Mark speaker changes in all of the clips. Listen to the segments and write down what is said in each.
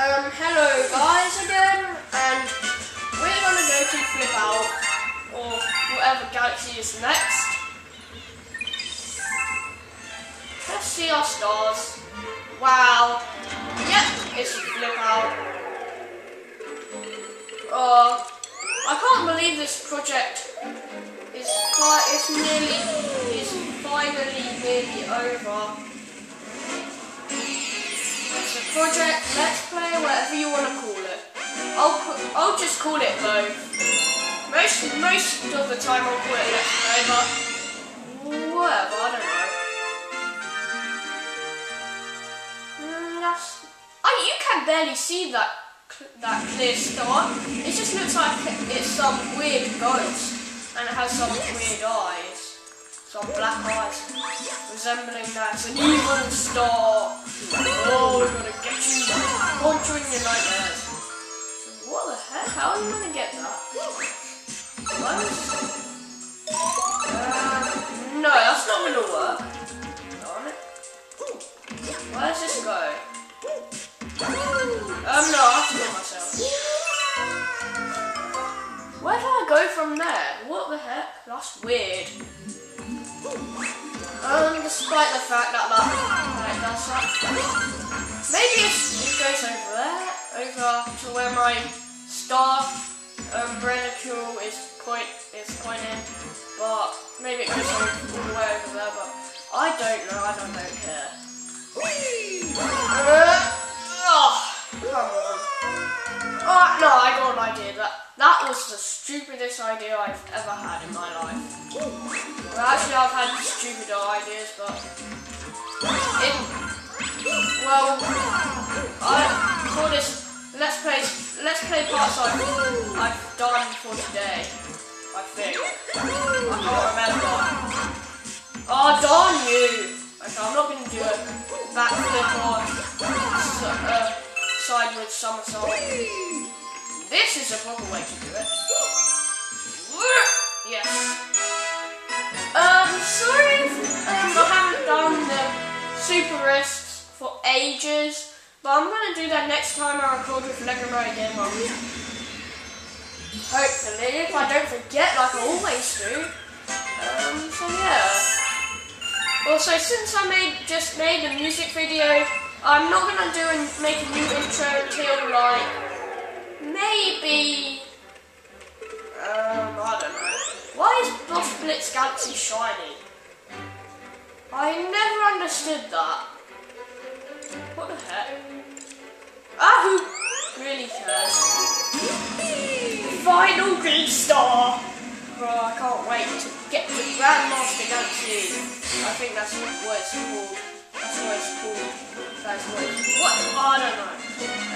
Speaker 1: Um, hello guys again, and we're gonna go to Flip Out, or whatever galaxy is next. Let's see our stars. Wow. Yep, it's Flip Out. Uh, I can't believe this project is quite, it's nearly, is finally nearly over. Project, let's play, whatever you want to call it. I'll, I'll just call it both. Most, most of the time I'll call it let's play, but whatever, I don't know. Mm, that's, I, you can barely see that that clear star. It just looks like it's some weird ghost, and it has some weird eyes. Some black eyes, resembling that. It's an evil star. Oh, we're gonna get you, in your nightmares. What the heck? How are you gonna get that? No, that's not gonna work. Darn it. Where does this go? Um, no, I have myself. Where do I go from there? What the heck? That's weird. Um, despite the fact that that, that it does that. Maybe it's, it goes over there, over to where my star um, reticule is point is pointing, but maybe it goes all the way over there, but I don't know, I don't, don't care. Uh, oh, come on. Oh, no, I got an idea. That, that was the stupidest idea I've ever had in my life. Well, actually, I've had stupider ideas, but... Well, I, for this Let's Play, Let's Play parts I've, I've done for today, I think. I can't remember. Oh, darn you! Okay, I'm not going to do a backflip uh, sideways somersault. This is a proper way to do it. Yes. Um, sorry if um, I haven't done the super risks for ages, but I'm going to do that next time I record with Lego Mario Game On. Hopefully, if I don't forget like I always do. Um, so yeah. Also, since I made just made a music video, I'm not gonna do and make a new intro until like maybe um I don't know. Why is Boss Blitz Galaxy shiny? I never understood that. What the heck? Ah, who really cares? Final green star! Bro, I can't wait to get the Grandmaster Galaxy. I think that's what it's called. That's it's called. That's it's What? Oh, I don't know.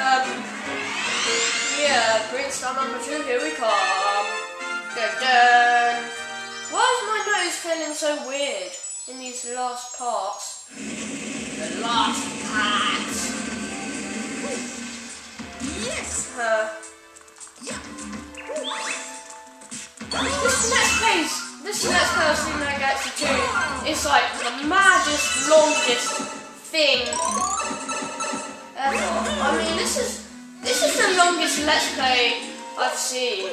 Speaker 1: Um, yeah, green star number two, here we come. Dun dun. Why is my nose feeling so weird in these last parts? The last parts.
Speaker 2: Yes!
Speaker 1: Uh, this next place, this next person I get to do is like the maddest, longest thing ever. I mean, this is this is the longest Let's Play I've seen.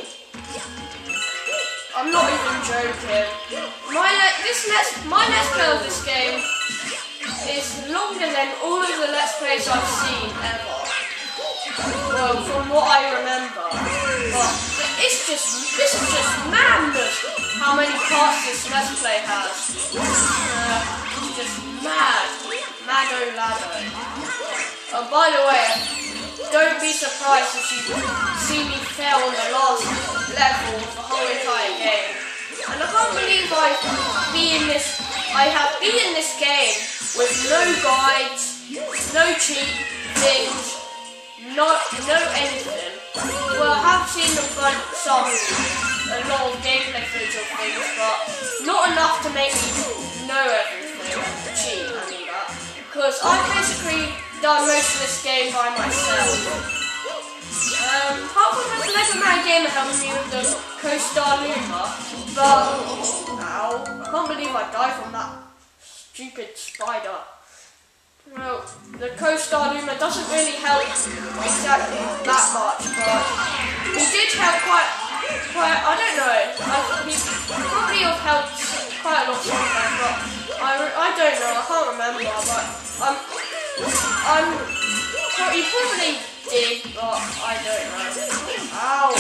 Speaker 1: I'm not even joking. My le- this Let's my Let's Play of this game is longer than all of the Let's Plays I've seen ever. Well, from what I remember. It's just, this is just madness how many parts this Let's Play has. Uh, it's just mad. Mado Lado. Oh, by the way, don't be surprised if you see me fail on the last level of the whole entire game. And I can't believe I've been this, I have beaten this game with no guides, no cheat things, no, no anything. Well, I have seen them find some, a lot of gameplay footage of things, but not enough to make me know everything. Cheat, I mean that. Because I've basically done most of this game by myself. Um, apart from this Lego Man Gamer helping me with the Co-Star Luma, but, ow, I can't believe I died from that stupid spider. Well, the co-star Luma doesn't really help exactly that much, but he did help quite, quite, I don't know, I, he probably have helped quite a lot sometimes, but I, I don't know, I can't remember, but um, I'm, well, he probably did, but I don't know. Ow.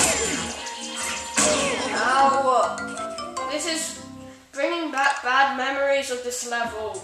Speaker 1: Ow. This is bringing back bad memories of this level.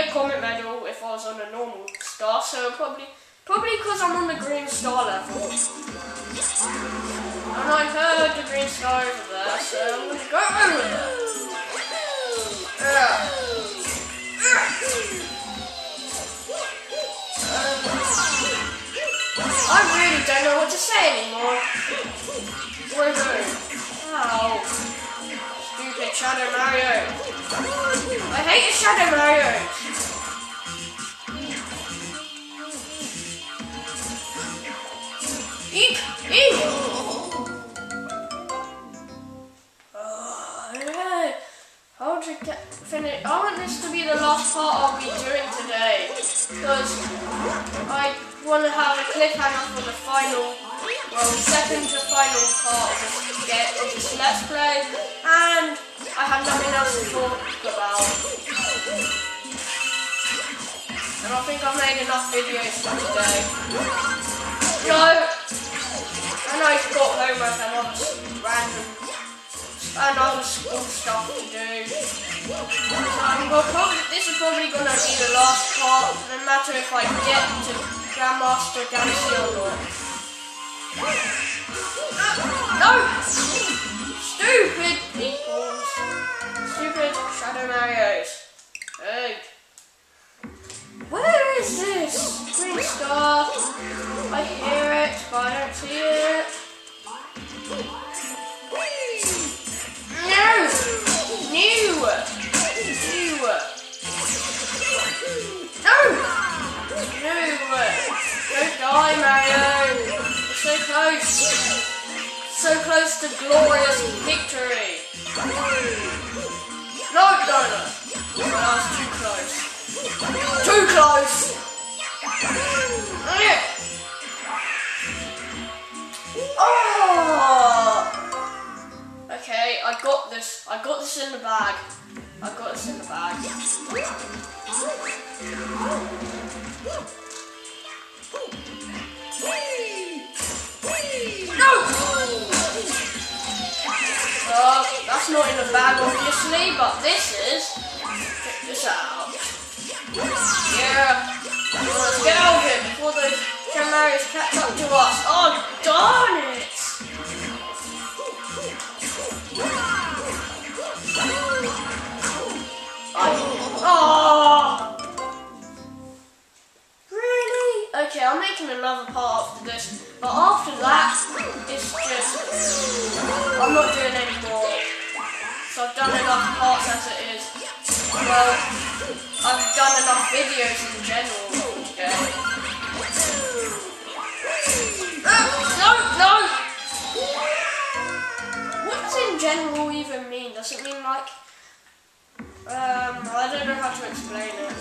Speaker 1: a comet medal if I was on a normal star. So probably probably because I'm on the green star level. And I heard the green star over there, so I'm gonna go over there. I really don't know what to say anymore. We're going. Ow. Stupid Shadow Mario. I hate Shadow Mario. I want to. I want this to be the last part I'll be doing today because I want to have a cliffhanger for the final, well, second to final part of this get let's play, and I have nothing else to talk about. And I think I've made enough videos for today. No, and I've got homework and other random and other school stuff to do. Well, probably, this is probably going to be the last part, no matter if I get to Grandmaster Galaxy or not. Don't Mario! So close! So close to glorious victory! No, no, no! That was too close. Too close! Oh! Making another part after this, but after that, it's just I'm not doing any more. So I've done enough parts as it is. Well, I've done enough videos in general. No, no. What does in general even mean? Does it mean like? Um, I don't know how to explain it.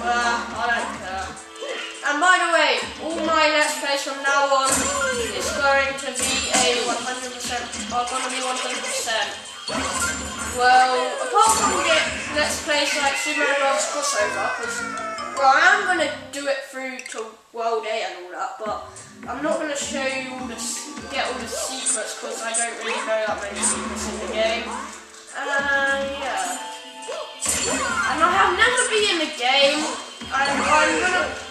Speaker 1: Well, I don't care. And by the way, all my Let's Plays from now on is going to be a 100%, are going to be 100%. Well, apart from get Let's Plays like Super Mario Bros. crossover, because, well, I am going to do it through to World 8 and all that, but I'm not going to show you all the, get all the secrets, because I don't really know that many secrets in the game. Uh, yeah. And I have never been in the game. I'm, I'm gonna.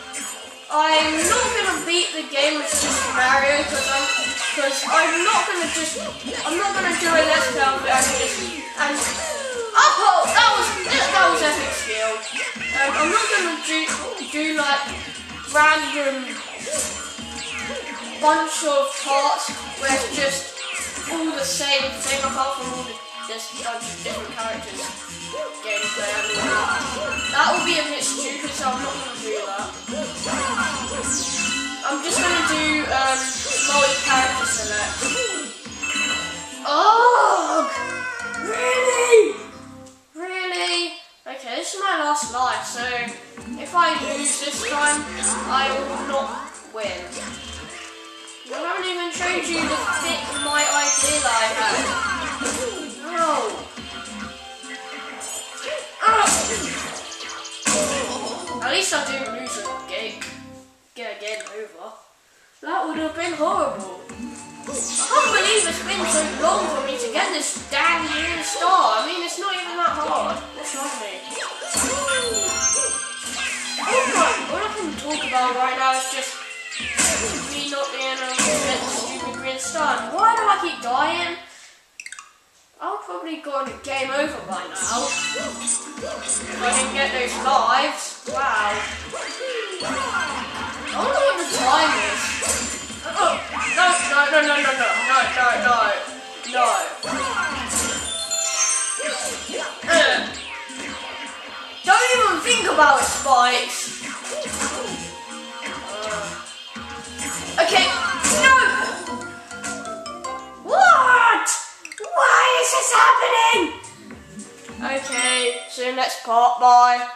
Speaker 1: I'm not gonna beat the game with Super Mario because I'm because I'm not gonna just I'm not gonna do a let's play of and just and oh that was that was epic skill. Um, I'm not gonna do do like random bunch of parts where it's just all the same thing apart from all the just bunch of different characters gameplay. That would be a bit stupid, so I'm not gonna do multi-character select. Oh, really? Really? Okay, this is my last life, so if I lose this time, I will not win. I haven't even showed you the fit my idea would have been horrible. I can't believe it's been so long for me to get this damn year star. I mean, it's not even that hard. What's wrong with me? My, all I can talk about right now is just me not being able to get the stupid green star. Why do I keep dying? I'll probably got a game over by now. If I didn't get those lives. Wow. I wonder what the time is. No, no, no, no, no, no, no, no, no, no. Don't even think about it, Spikes. Okay, no! What? Why is this happening? Okay, see you next part, bye.